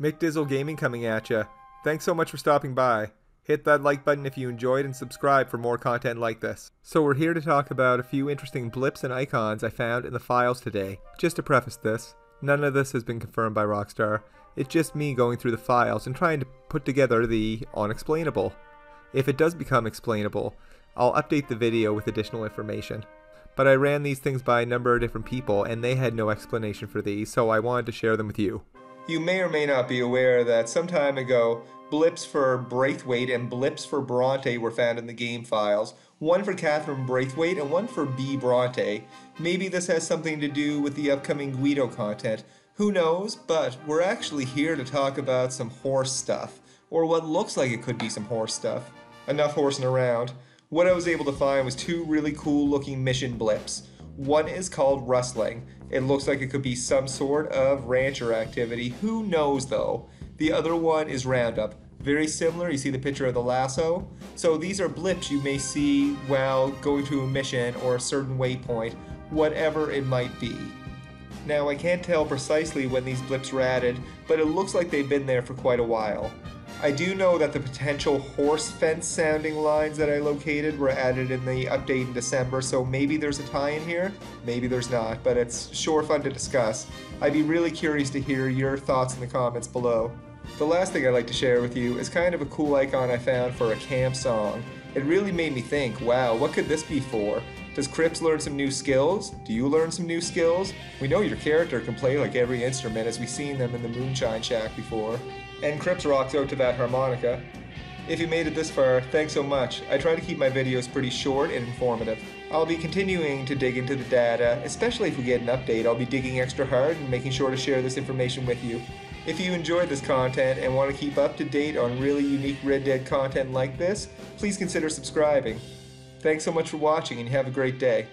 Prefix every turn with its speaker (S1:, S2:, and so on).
S1: McDizzle Gaming coming at ya. Thanks so much for stopping by. Hit that like button if you enjoyed and subscribe for more content like this. So we're here to talk about a few interesting blips and icons I found in the files today. Just to preface this, none of this has been confirmed by Rockstar. It's just me going through the files and trying to put together the unexplainable. If it does become explainable, I'll update the video with additional information. But I ran these things by a number of different people and they had no explanation for these, so I wanted to share them with you. You may or may not be aware that some time ago, blips for Braithwaite and blips for Bronte were found in the game files, one for Catherine Braithwaite and one for B. Bronte. Maybe this has something to do with the upcoming Guido content. Who knows, but we're actually here to talk about some horse stuff, or what looks like it could be some horse stuff. Enough horsing around. What I was able to find was two really cool looking mission blips. One is called Rustling. It looks like it could be some sort of rancher activity. Who knows though? The other one is Roundup. Very similar, you see the picture of the lasso. So these are blips you may see while going to a mission or a certain waypoint, whatever it might be. Now I can't tell precisely when these blips were added, but it looks like they've been there for quite a while. I do know that the potential horse fence sounding lines that I located were added in the update in December, so maybe there's a tie in here, maybe there's not, but it's sure fun to discuss. I'd be really curious to hear your thoughts in the comments below. The last thing I'd like to share with you is kind of a cool icon I found for a camp song. It really made me think, wow, what could this be for? Does Cripps learn some new skills? Do you learn some new skills? We know your character can play like every instrument as we've seen them in the Moonshine Shack before. And Cripps rocks out to that harmonica. If you made it this far, thanks so much. I try to keep my videos pretty short and informative. I'll be continuing to dig into the data, especially if we get an update. I'll be digging extra hard and making sure to share this information with you. If you enjoyed this content and want to keep up to date on really unique Red Dead content like this, please consider subscribing. Thanks so much for watching and have a great day.